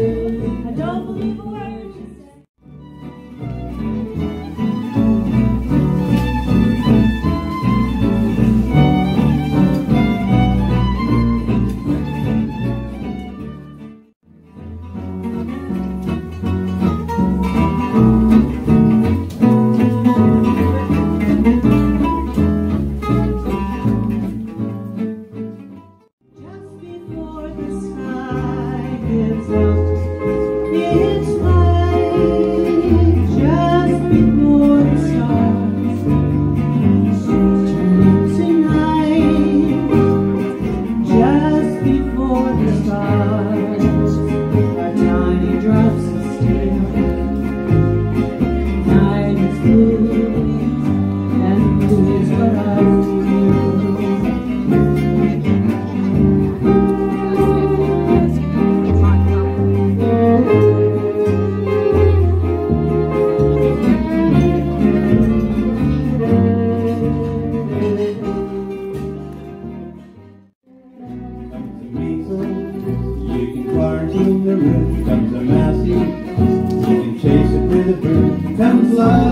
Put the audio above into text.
say and who is what I 13, the roof comes a massey. You can chase it with a bird, comes live.